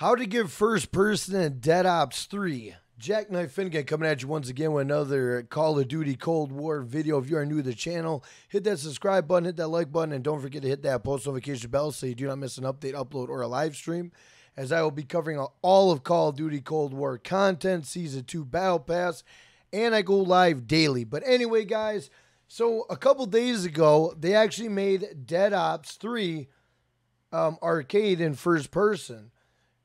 How to give first person in Dead Ops 3. Jackknife Finnegan coming at you once again with another Call of Duty Cold War video. If you are new to the channel, hit that subscribe button, hit that like button, and don't forget to hit that post notification bell so you do not miss an update, upload, or a live stream. As I will be covering all of Call of Duty Cold War content, Season 2 Battle Pass, and I go live daily. But anyway, guys, so a couple days ago, they actually made Dead Ops 3 um, arcade in first person.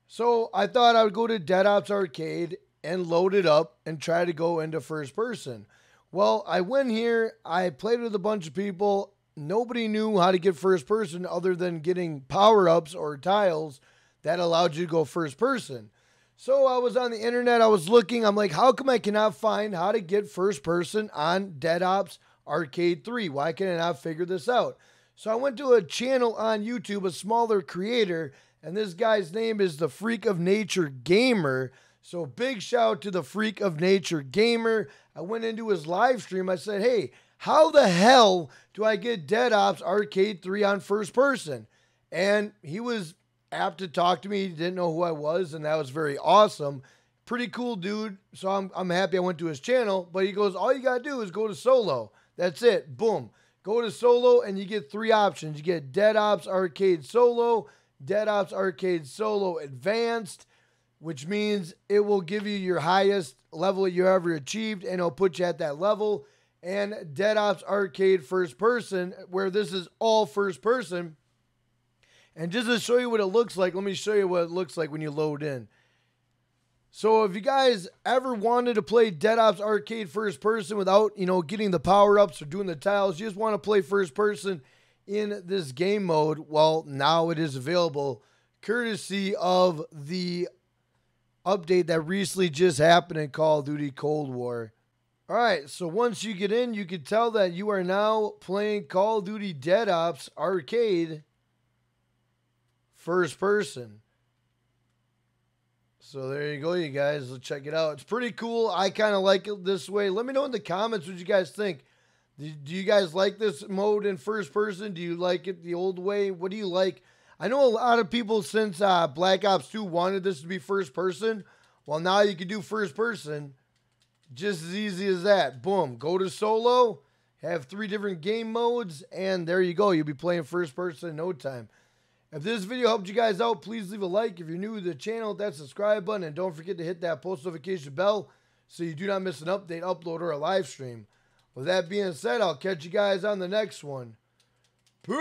So I thought I would go to Dead Ops Arcade and load it up and try to go into first person. Well, I went here, I played with a bunch of people. Nobody knew how to get first person other than getting power ups or tiles that allowed you to go first person. So I was on the internet, I was looking, I'm like, how come I cannot find how to get first person on Dead Ops Arcade 3? Why can I not figure this out? So I went to a channel on YouTube, a smaller creator, and this guy's name is the Freak of Nature Gamer. So big shout to the Freak of Nature Gamer. I went into his live stream. I said, hey, how the hell do I get Dead Ops Arcade 3 on first person? And he was apt to talk to me. He didn't know who I was, and that was very awesome. Pretty cool dude. So I'm, I'm happy I went to his channel. But he goes, all you got to do is go to solo. That's it. Boom. Go to solo, and you get three options. You get Dead Ops Arcade Solo, Dead Ops Arcade Solo Advanced, which means it will give you your highest level you ever achieved and it'll put you at that level. And Dead Ops Arcade First Person, where this is all first person. And just to show you what it looks like, let me show you what it looks like when you load in. So if you guys ever wanted to play Dead Ops Arcade first person without, you know, getting the power-ups or doing the tiles, you just want to play first person, in this game mode, well, now it is available courtesy of the update that recently just happened in Call of Duty Cold War. All right, so once you get in, you can tell that you are now playing Call of Duty Dead Ops Arcade first person. So there you go, you guys. Let's check it out. It's pretty cool. I kind of like it this way. Let me know in the comments what you guys think. Do, you guys like this mode in first person? Do you like it the old way? What do you like? I know a lot of people since uh, Black Ops 2 wanted this to be first person. Well, now you can do first person just as easy as that. Boom. Go to solo, have three different game modes, and there you go. You'll be playing first person in no time. If this video helped you guys out, please leave a like. If you're new to the channel, hit that subscribe button, and don't forget to hit that post notification bell so you do not miss an update, upload, or a live stream. With that being said, I'll catch you guys on the next one. Peace.